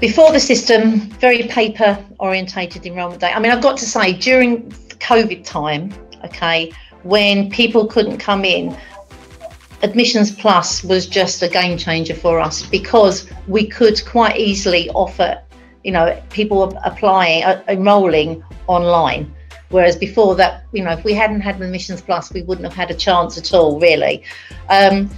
before the system, very paper orientated enrolment day. I mean, I've got to say, during COVID time, okay, when people couldn't come in, Admissions Plus was just a game changer for us because we could quite easily offer, you know, people applying, uh, enrolling online. Whereas before that, you know, if we hadn't had Admissions Plus, we wouldn't have had a chance at all, really. Um,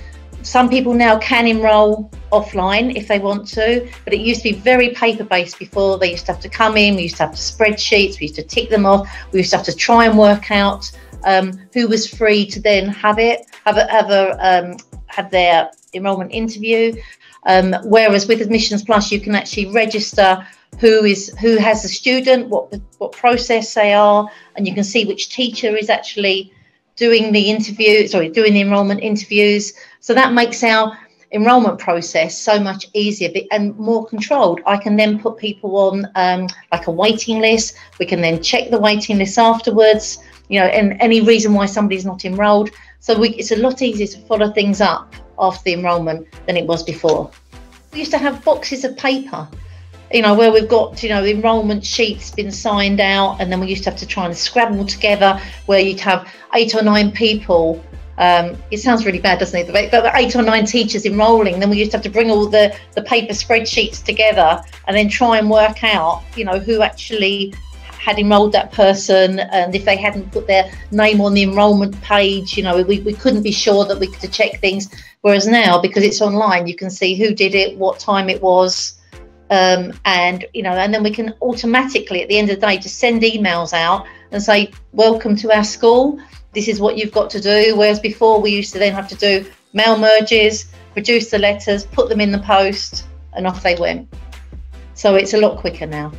some people now can enrol offline if they want to, but it used to be very paper based before. They used to have to come in, we used to have to spreadsheets, we used to tick them off, we used to have to try and work out um, who was free to then have it, have a, have a um, have their enrolment interview. Um, whereas with Admissions Plus, you can actually register who is who has the student, what what process they are, and you can see which teacher is actually doing the interview, sorry, doing the enrolment interviews. So that makes our enrolment process so much easier and more controlled. I can then put people on um, like a waiting list. We can then check the waiting list afterwards you know, and any reason why somebody's not enrolled. So we, it's a lot easier to follow things up after the enrolment than it was before. We used to have boxes of paper, you know, where we've got, you know, enrolment sheets been signed out, and then we used to have to try and scrabble together where you'd have eight or nine people. Um, it sounds really bad, doesn't it? But eight or nine teachers enrolling, then we used to have to bring all the, the paper spreadsheets together and then try and work out, you know, who actually had enrolled that person and if they hadn't put their name on the enrolment page you know we, we couldn't be sure that we could check things whereas now because it's online you can see who did it what time it was um, and you know and then we can automatically at the end of the day just send emails out and say welcome to our school this is what you've got to do. Whereas before we used to then have to do mail merges produce the letters put them in the post and off they went. So it's a lot quicker now